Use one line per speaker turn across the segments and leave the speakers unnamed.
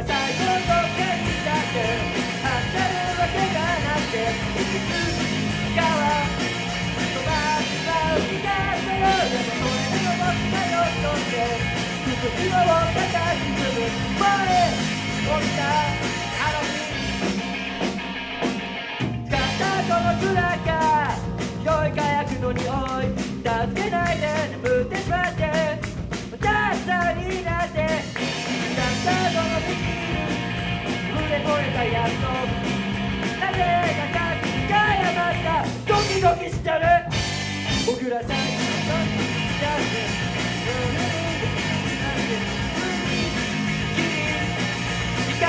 ら最高の天気だってるわけがなくいつかは止まっちまう気がするでもそれでも僕がよっとして服を叩きつぶ前起きたあの日使ったこの暗か広い火薬の匂い僕ら最初の時だって時間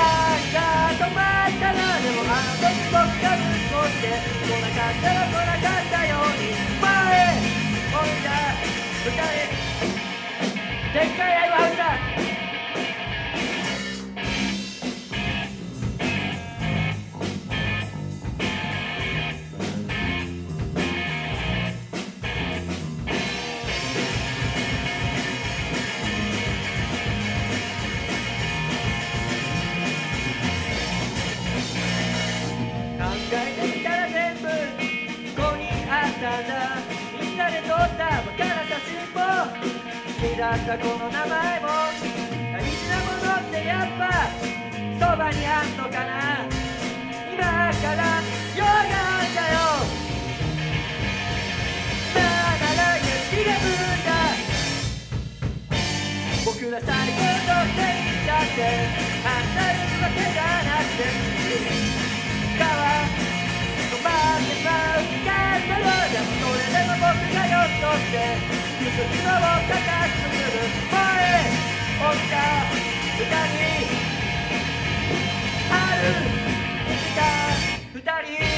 が止まったらでもあの時僕がぶっこして来なかったら来なかったように前置い。た二人でっかいライブハウスだだったこの名前も大事なものってやっぱそばにあんのかな？今から用があんだよ。さあなら雪が降った僕ら最高の手にだって。離れるわけがなくて。か歌にあるいた二人。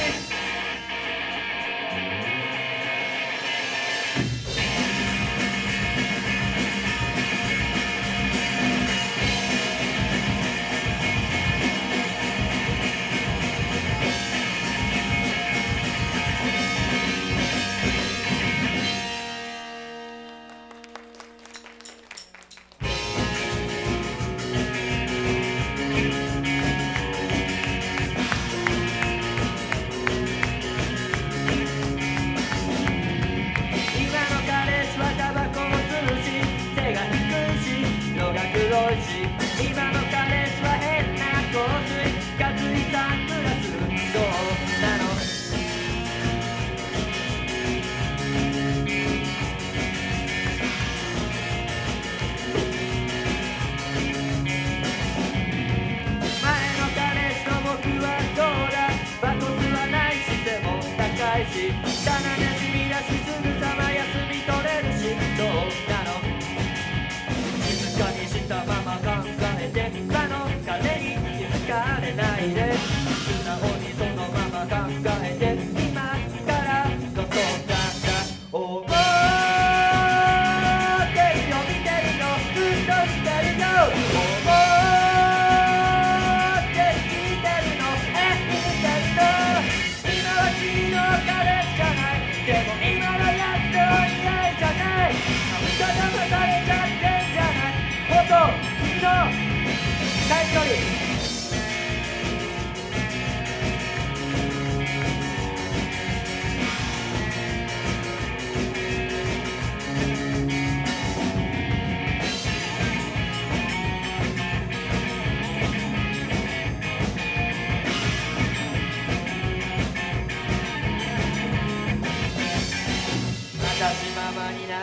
な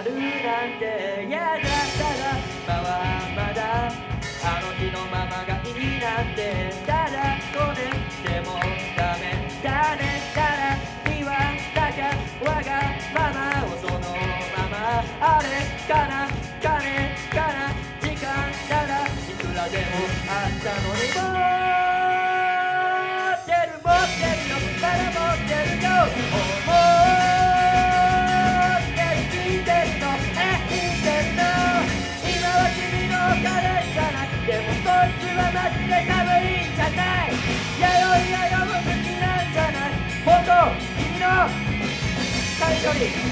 なるなんて嫌だ。ったら今はまだあの日のママがいいなんて。ただごねでもダメ。だねからにはだかわがままをそのままあれかな金かな時間ならいくらでもあったのに持最初に「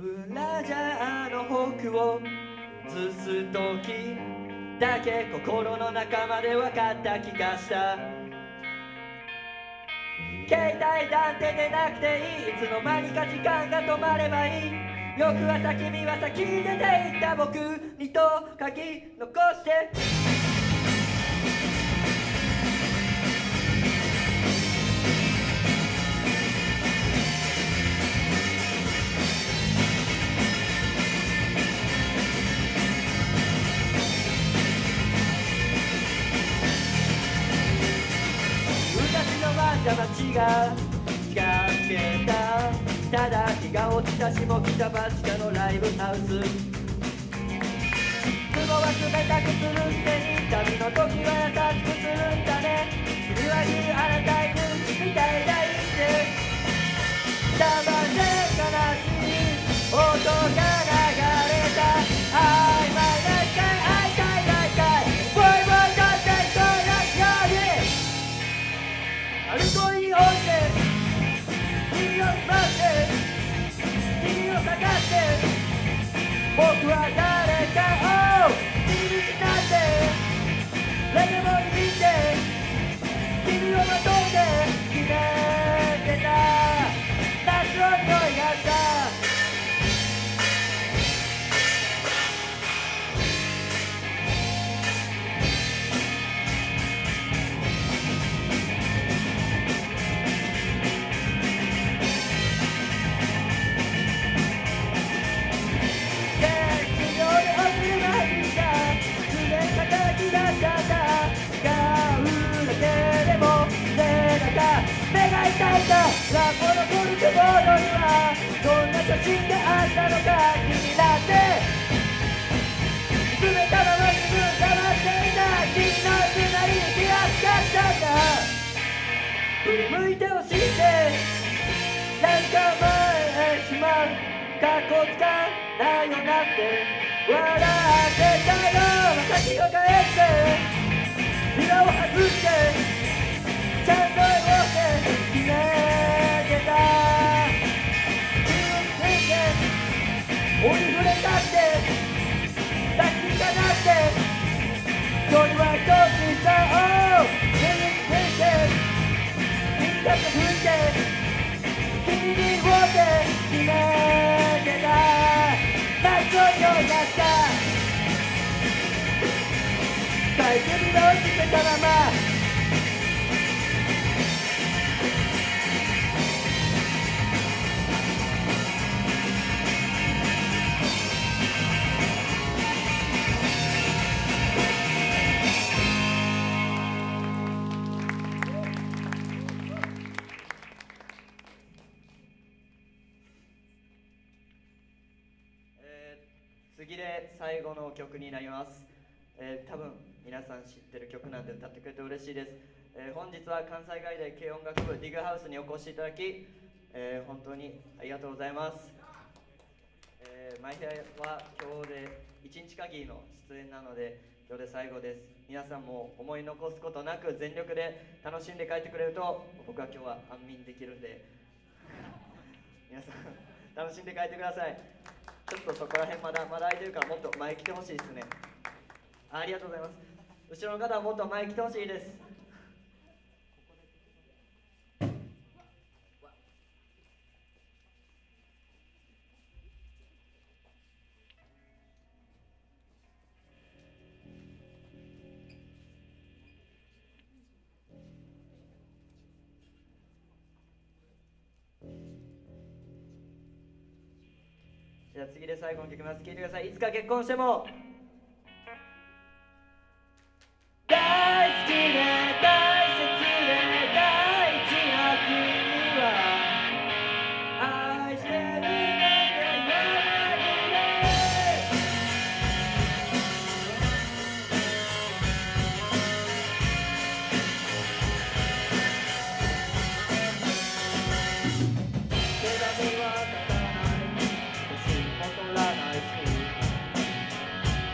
ブラジャーの服をずす時だけ心の中まで分かった気がした。携帯なんて出なくていいいつの間にか時間が止まればいい。翌朝君は先に出て行った僕にと書き残して。街が近づけたただ日が落ちた下北橋かのライブハウス雲は冷たくするってに旅の時は優しくするんだね君は言うあなた。犬みたいだいって黙って悲しい音がは誰かをなんか前へしまうかっこつかないよなって笑ってたよまた気が帰ってビラを外してちゃんと動け決めてた自分ついて追い触れたって抱きかなって距離は一つさを自分ついて一つ吹いて君に会うて決めになります、えー多分皆さん知ってる曲なんで歌ってくれて嬉しいです、えー本日は関西外大軽音楽部ディグハウスにお越しいただき、えー本当にありがとうございます、えー、マイヘアは今日で1日限りの出演なので今日で最後です。皆さんも思い残すことなく全力で楽しんで帰ってくれると僕は今日は安眠できるんで。皆さん楽しんで帰ってください。ちょっとそこら辺まだまだ空いてるからもっと前来てほしいですね。ありがとうございます。後ろの方はもっと前来てほしいです。で最後の曲ます聴いてください。いつか結婚しても。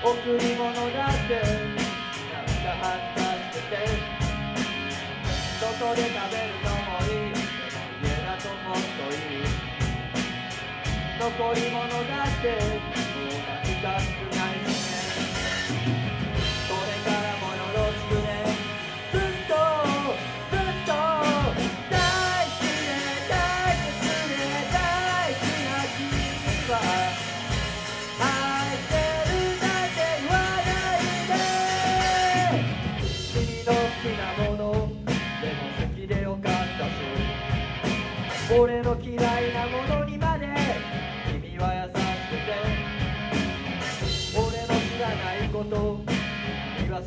贈り物だって。なんか恥ずかしくて。外で食べるのもいい。でも家だともっといい。残り物だって。もう恥ずかしくて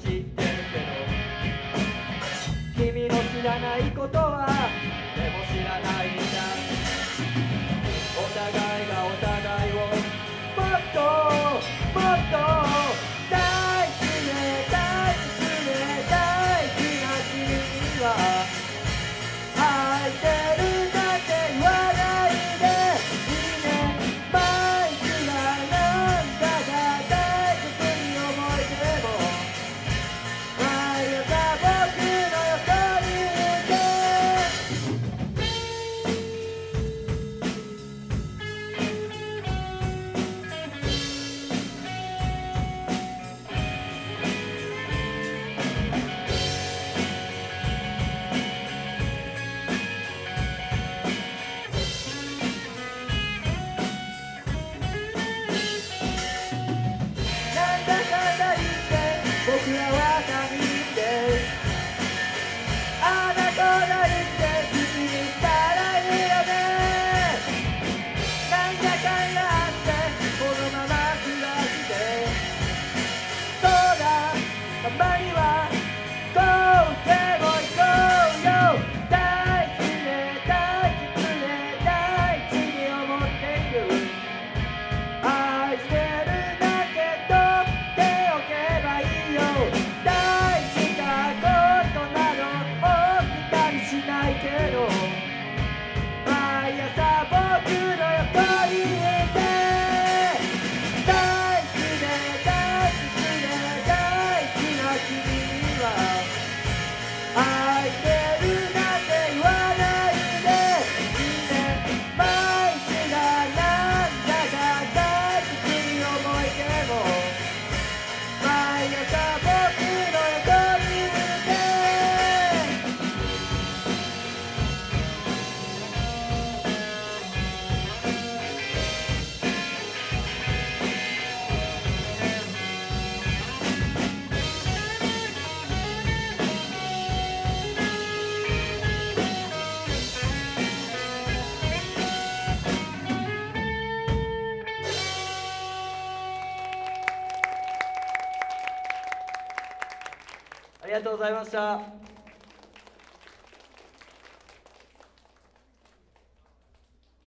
知ってるけど君の知らないことはりがとうございました。